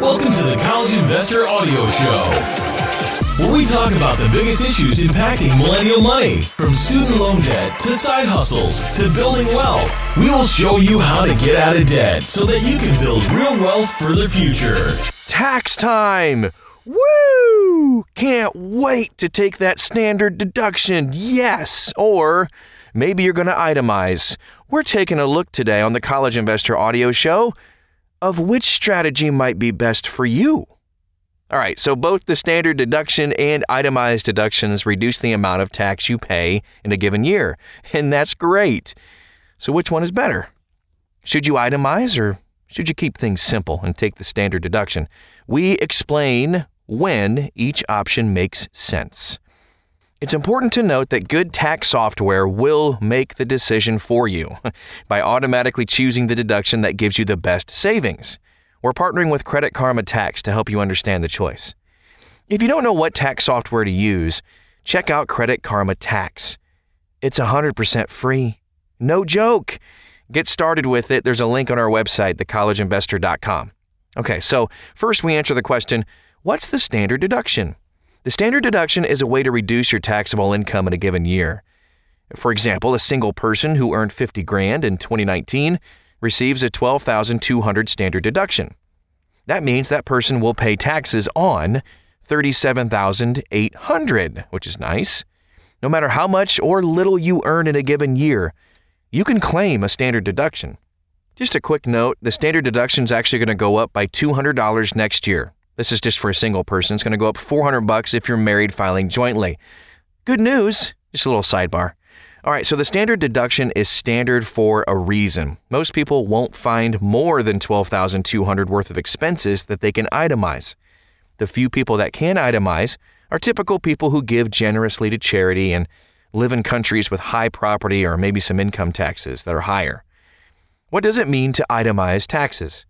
Welcome to the College Investor Audio Show, where we talk about the biggest issues impacting millennial money, from student loan debt to side hustles to building wealth. We will show you how to get out of debt so that you can build real wealth for the future. Tax time! Woo! Can't wait to take that standard deduction. Yes! Or maybe you're going to itemize. We're taking a look today on the College Investor Audio Show of which strategy might be best for you. All right, so both the standard deduction and itemized deductions reduce the amount of tax you pay in a given year, and that's great. So, which one is better? Should you itemize or should you keep things simple and take the standard deduction? We explain when each option makes sense. It's important to note that good tax software will make the decision for you by automatically choosing the deduction that gives you the best savings. We're partnering with Credit Karma Tax to help you understand the choice. If you don't know what tax software to use, check out Credit Karma Tax. It's 100% free. No joke. Get started with it. There's a link on our website, thecollegeinvestor.com. Okay, so first we answer the question what's the standard deduction? The standard deduction is a way to reduce your taxable income in a given year. For example, a single person who earned 50 grand in 2019 receives a 12,200 standard deduction. That means that person will pay taxes on 37,800, which is nice. No matter how much or little you earn in a given year, you can claim a standard deduction. Just a quick note, the standard deduction is actually going to go up by $200 next year. This is just for a single person. It's going to go up 400 bucks if you're married filing jointly. Good news, just a little sidebar. All right, so the standard deduction is standard for a reason. Most people won't find more than 12,200 worth of expenses that they can itemize. The few people that can itemize are typical people who give generously to charity and live in countries with high property or maybe some income taxes that are higher. What does it mean to itemize taxes?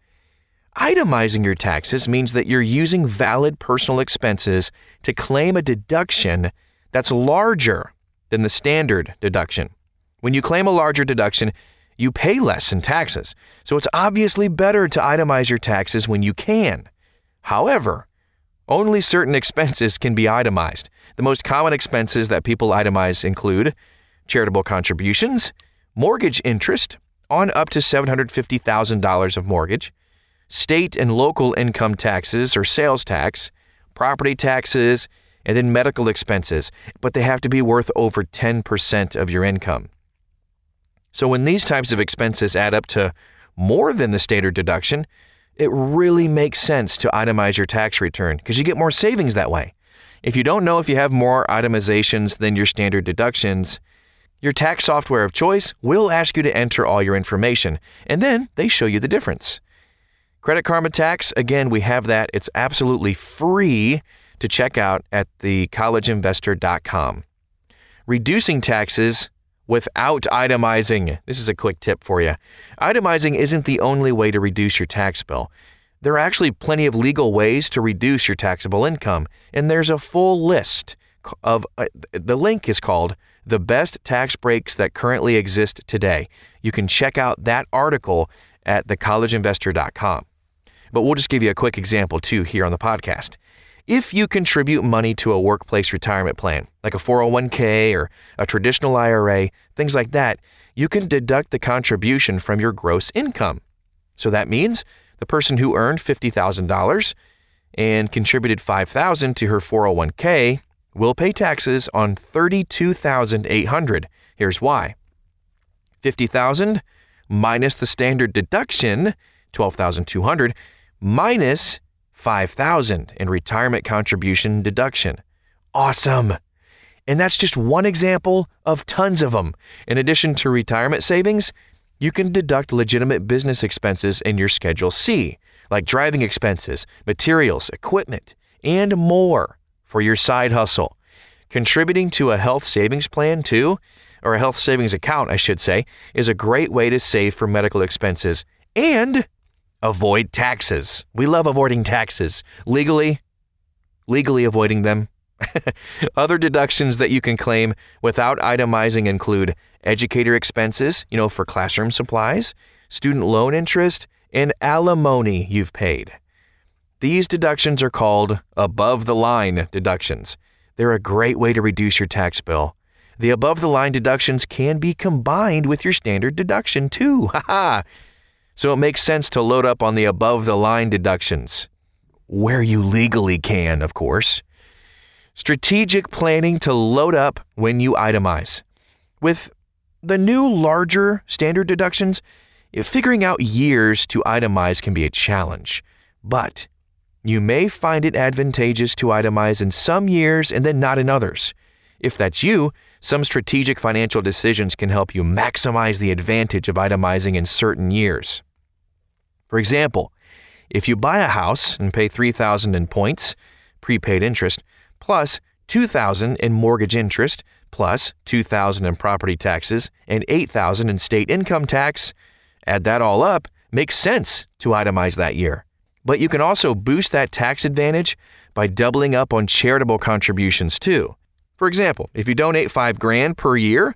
Itemizing your taxes means that you're using valid personal expenses to claim a deduction that's larger than the standard deduction. When you claim a larger deduction, you pay less in taxes, so it's obviously better to itemize your taxes when you can. However, only certain expenses can be itemized. The most common expenses that people itemize include charitable contributions, mortgage interest on up to $750,000 of mortgage, state and local income taxes or sales tax, property taxes, and then medical expenses, but they have to be worth over 10% of your income. So when these types of expenses add up to more than the standard deduction, it really makes sense to itemize your tax return because you get more savings that way. If you don't know if you have more itemizations than your standard deductions, your tax software of choice will ask you to enter all your information, and then they show you the difference. Credit Karma Tax, again, we have that. It's absolutely free to check out at thecollegeinvestor.com. Reducing taxes without itemizing. This is a quick tip for you. Itemizing isn't the only way to reduce your tax bill. There are actually plenty of legal ways to reduce your taxable income, and there's a full list of uh, the link is called The Best Tax Breaks That Currently Exist Today. You can check out that article at thecollegeinvestor.com. But we'll just give you a quick example too here on the podcast. If you contribute money to a workplace retirement plan, like a 401k or a traditional IRA, things like that, you can deduct the contribution from your gross income. So that means the person who earned $50,000 and contributed 5,000 to her 401k will pay taxes on 32,800. Here's why. 50,000 minus the standard deduction, 12,200 minus 5000 in retirement contribution deduction. Awesome. And that's just one example of tons of them. In addition to retirement savings, you can deduct legitimate business expenses in your Schedule C, like driving expenses, materials, equipment, and more for your side hustle. Contributing to a health savings plan, too, or a health savings account, I should say, is a great way to save for medical expenses and avoid taxes. We love avoiding taxes. Legally, legally avoiding them. Other deductions that you can claim without itemizing include educator expenses, you know, for classroom supplies, student loan interest, and alimony you've paid. These deductions are called above the line deductions. They're a great way to reduce your tax bill. The above the line deductions can be combined with your standard deduction too. Haha. So it makes sense to load up on the above the line deductions. Where you legally can, of course. Strategic planning to load up when you itemize. With the new larger standard deductions, If figuring out years to itemize can be a challenge. But you may find it advantageous to itemize in some years and then not in others. If that's you, some strategic financial decisions can help you maximize the advantage of itemizing in certain years. For example, if you buy a house and pay 3000 in points, prepaid interest, plus 2000 in mortgage interest, plus 2000 in property taxes and 8000 in state income tax, add that all up, makes sense to itemize that year. But you can also boost that tax advantage by doubling up on charitable contributions too. For example, if you donate 5 grand per year,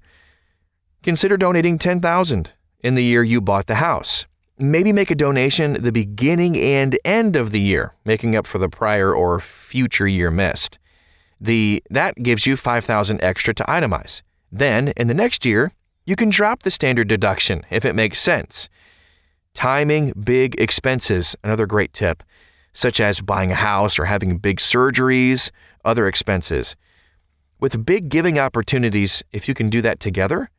consider donating 10,000 in the year you bought the house. Maybe make a donation the beginning and end of the year, making up for the prior or future year missed. The that gives you 5,000 extra to itemize. Then, in the next year, you can drop the standard deduction if it makes sense. Timing big expenses, another great tip, such as buying a house or having big surgeries, other expenses. With big giving opportunities, if you can do that together,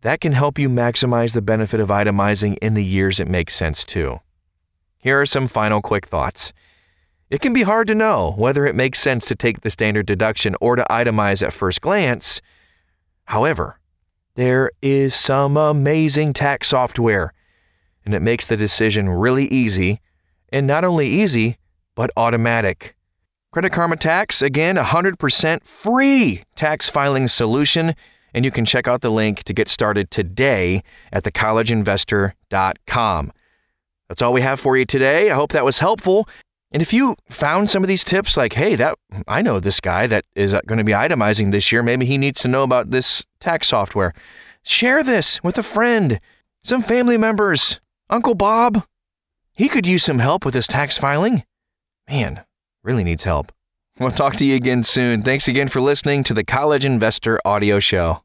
that can help you maximize the benefit of itemizing in the years it makes sense too. Here are some final quick thoughts. It can be hard to know whether it makes sense to take the standard deduction or to itemize at first glance. However, there is some amazing tax software and it makes the decision really easy, and not only easy, but automatic. Credit Karma Tax, again, 100% free tax filing solution, and you can check out the link to get started today at thecollegeinvestor.com. That's all we have for you today. I hope that was helpful. And if you found some of these tips like, hey, that I know this guy that is going to be itemizing this year, maybe he needs to know about this tax software. Share this with a friend, some family members, Uncle Bob, he could use some help with his tax filing. Man, really needs help. We'll talk to you again soon. Thanks again for listening to the College Investor Audio Show.